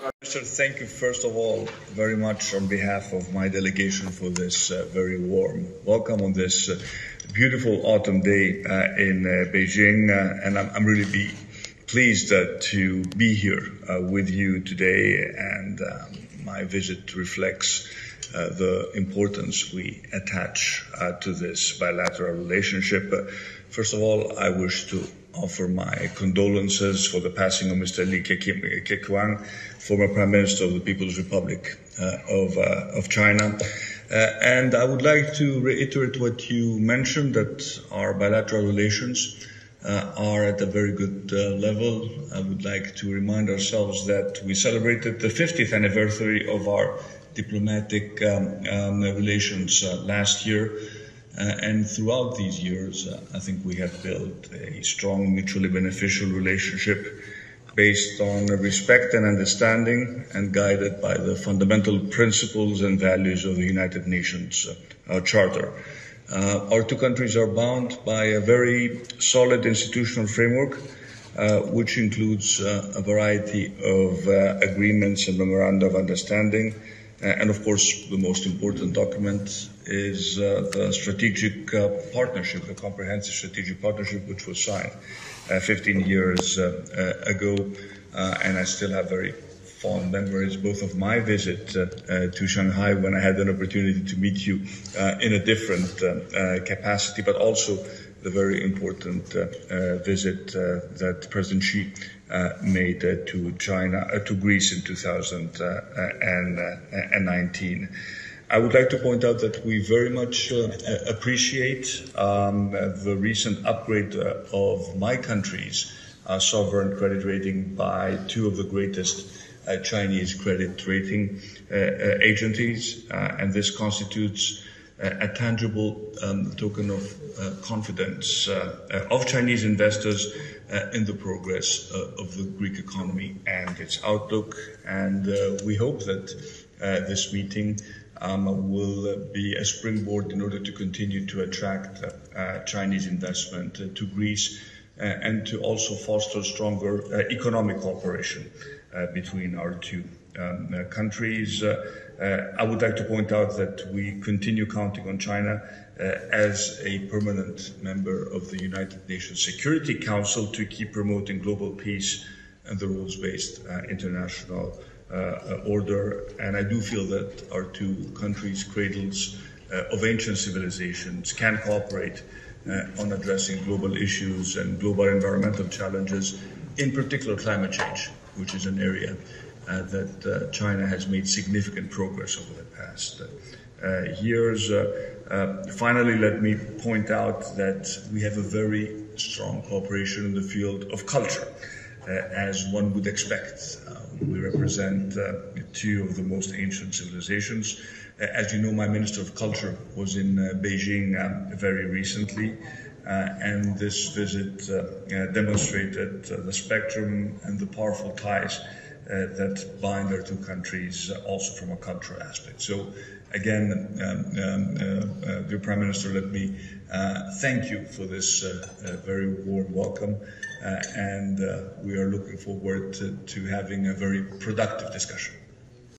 Minister, thank you first of all very much on behalf of my delegation for this uh, very warm welcome on this uh, beautiful autumn day uh, in uh, Beijing, uh, and I'm, I'm, really be pleased uh, to be here with you today. And um, my visit reflects the importance we attach to this bilateral relationship. first of all, I wish to offer my condolences for the passing of Mr. Li Keqiang, former Prime Minister of the People's Republic uh, of, uh, of China. Uh, and I would like to reiterate what you mentioned that our bilateral relations uh, are at a very good uh, level. I would like to remind ourselves that we celebrated the 50th anniversary of our diplomatic um, um, relations uh, last year. Uh, and throughout these years, uh, I think we have built a strong, mutually beneficial relationship based on respect and understanding and guided by the fundamental principles and values of the United Nations uh, Charter. Uh, our two countries are bound by a very solid institutional framework, uh, which includes uh, a variety of agreements and memoranda of understanding and of course, the most important document is uh, the strategic uh, partnership, the comprehensive strategic partnership, which was signed 15 years ago. and I still have very fond memories both of my visit uh, uh, to Shanghai when I had an opportunity to meet you uh, in a different capacity, but also the very important visit that President Xi made to China, to Greece in 2019. I would like to point out that we very much uh, appreciate um, the recent upgrade uh, of my country's uh, sovereign credit rating by two of the greatest uh, Chinese credit rating uh, uh, agencies, and this constitutes a tangible um, token of confidence of Chinese investors in the progress of the Greek economy and its outlook. And we hope that this meeting um, will be a springboard in order to continue to attract uh, Chinese investment uh, to Greece uh, and to also foster stronger economic cooperation. Uh, between our two um, uh, countries. Uh, I would like to point out that we continue counting on China as a permanent member of the United Nations Security Council to keep promoting global peace and the rules-based international order. And I do feel that our two countries, cradles of ancient civilizations, can cooperate uh, on addressing global issues and global environmental challenges, in particular climate change which is an area uh, that uh, China has made significant progress over the past uh, years. finally, let me point out that we have a very strong cooperation in the field of culture, as one would expect. we represent two of the most ancient civilizations. As you know, my Minister of Culture was in Beijing um, very recently. Uh, and this visit uh, uh, demonstrated the spectrum and the powerful ties Uh, that bind our two countries also from a cultural aspect. So again, um, um, uh, uh, dear Prime Minister, let me thank you for this very warm welcome. and we are looking forward to, to having a very productive discussion.